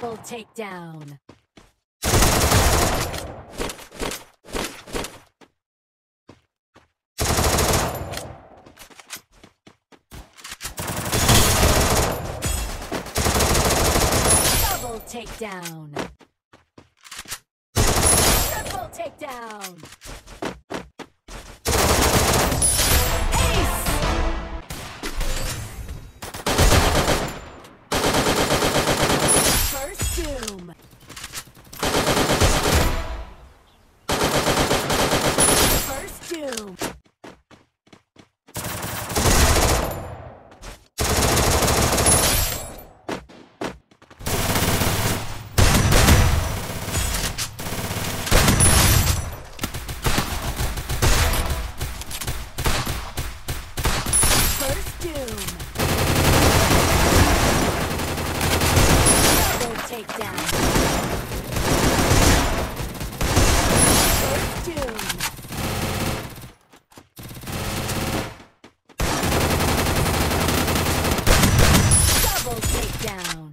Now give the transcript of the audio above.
Triple takedown. Double takedown. Triple takedown. Double